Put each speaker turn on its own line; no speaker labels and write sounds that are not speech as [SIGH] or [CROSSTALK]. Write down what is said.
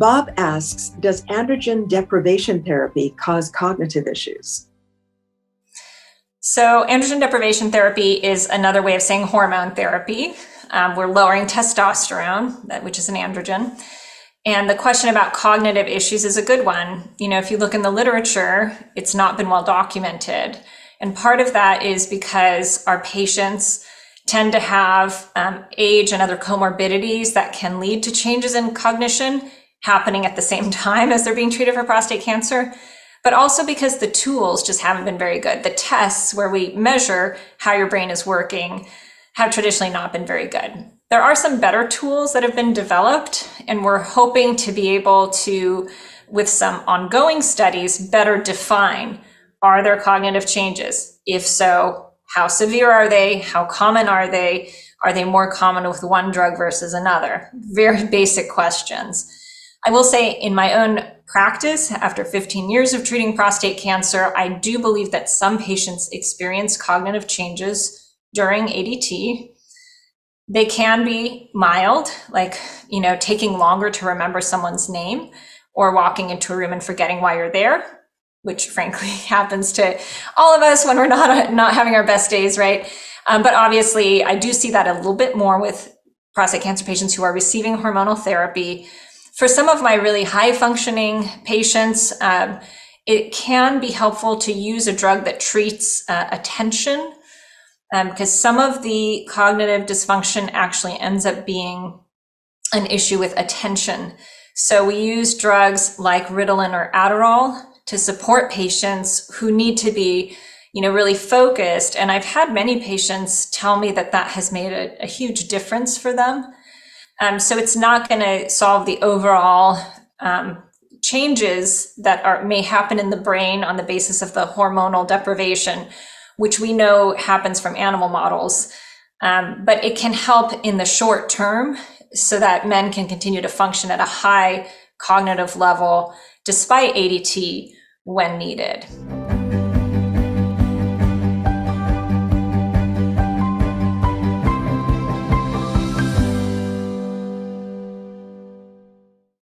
Bob asks Does androgen deprivation therapy cause cognitive issues?
So, androgen deprivation therapy is another way of saying hormone therapy. Um, we're lowering testosterone, which is an androgen. And the question about cognitive issues is a good one. You know, if you look in the literature, it's not been well documented. And part of that is because our patients tend to have um, age and other comorbidities that can lead to changes in cognition happening at the same [LAUGHS] time as they're being treated for prostate cancer, but also because the tools just haven't been very good. The tests where we measure how your brain is working have traditionally not been very good. There are some better tools that have been developed, and we're hoping to be able to, with some ongoing studies, better define are there cognitive changes? If so, how severe are they? How common are they? Are they more common with one drug versus another? Very [LAUGHS] basic questions. I will say in my own practice, after 15 years of treating prostate cancer, I do believe that some patients experience cognitive changes during ADT. They can be mild, like, you know, taking longer to remember someone's name or walking into a room and forgetting why you're there, which frankly [LAUGHS] happens to all of us when we're not, not having our best days, right? Um, but obviously, I do see that a little bit more with prostate cancer patients who are receiving hormonal therapy for some of my really high functioning patients, um, it can be helpful to use a drug that treats uh, attention um, because some of the cognitive dysfunction actually ends up being an issue with attention. So we use drugs like Ritalin or Adderall to support patients who need to be, you know, really focused. And I've had many patients tell me that that has made a, a huge difference for them. Um, so it's not going to solve the overall um, changes that are may happen in the brain on the basis of the hormonal deprivation, which we know happens from animal models. Um, but it can help in the short term so that men can continue to function at a high cognitive level despite ADT when needed.